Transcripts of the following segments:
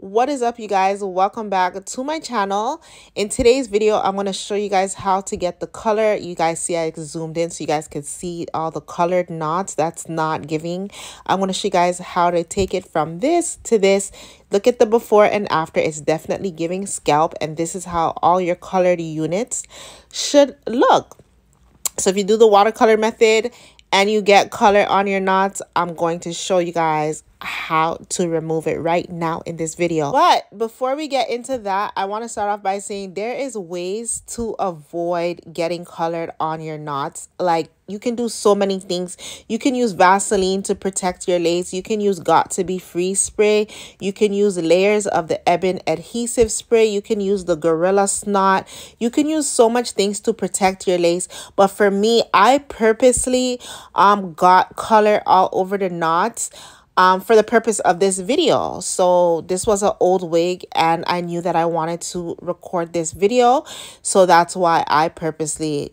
what is up you guys? Welcome back to my channel. In today's video i'm going to show you guys how to get the color. You guys see i zoomed in so you guys can see all the colored knots that's not giving. I'm going to show you guys how to take it from this to this. Look at the before and after. It's definitely giving scalp and this is how all your colored units should look. So if you do the watercolor method and you get color on your knots i'm going to show you guys how to remove it right now in this video. But before we get into that, I want to start off by saying there is ways to avoid getting colored on your knots. Like you can do so many things. You can use Vaseline to protect your lace. You can use Got2b Freeze spray. You can use layers of the Ebin adhesive spray. You can use the Gorilla Snot. You can use so much things to protect your lace. But for me, I purposely um got color all over the knots um, for the purpose of this video. So this was an old wig and I knew that I wanted to record this video. So that's why I purposely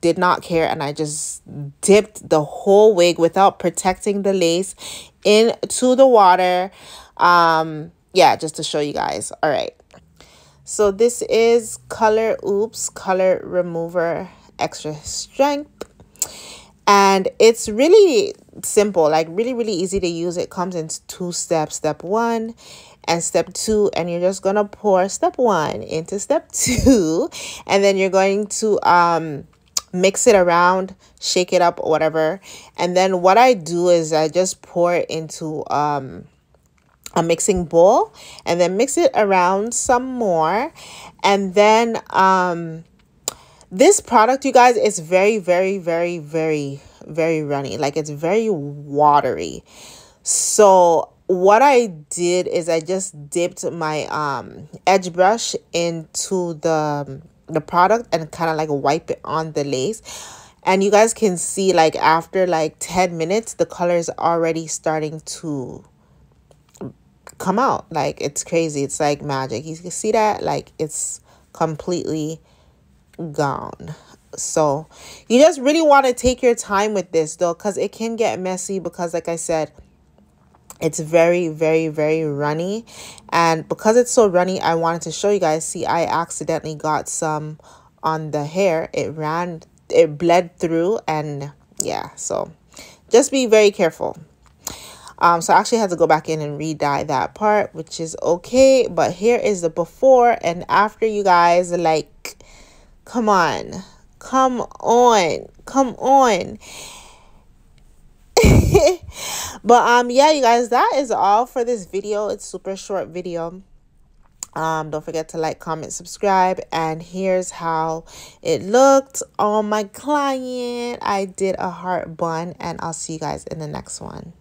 did not care and I just dipped the whole wig without protecting the lace into the water. Um, yeah, just to show you guys. All right. So this is Color Oops Color Remover Extra Strength. And it's really simple, like really, really easy to use. It comes in two steps. Step one and step two and you're just to pour step one into step two and then you're going to um mix it around shake it up or whatever and then what i do is i just pour it into um a mixing bowl and then mix it around some more and then um this product you guys is very very very very very runny. Like it's very watery. So what I did is I just dipped my um edge brush into the the product and kind of like wipe it on the lace. And you guys can see like after like 10 minutes, the color is already starting to come out. Like it's crazy. It's like magic. You can see that? Like it's completely gone. So you just really want to take your time with this though, because it can get messy because like I said, it's very, very, very runny. And because it's so runny, I wanted to show you guys. See, I accidentally got some on the hair. It ran, it bled through and yeah, so just be very careful. Um, so I actually had to go back in and re-dye that part, which is okay. But here is the before and after, you guys. Like, come on. Come on. Come on. but um yeah you guys that is all for this video it's super short video um don't forget to like comment subscribe and here's how it looked on my client i did a heart bun and i'll see you guys in the next one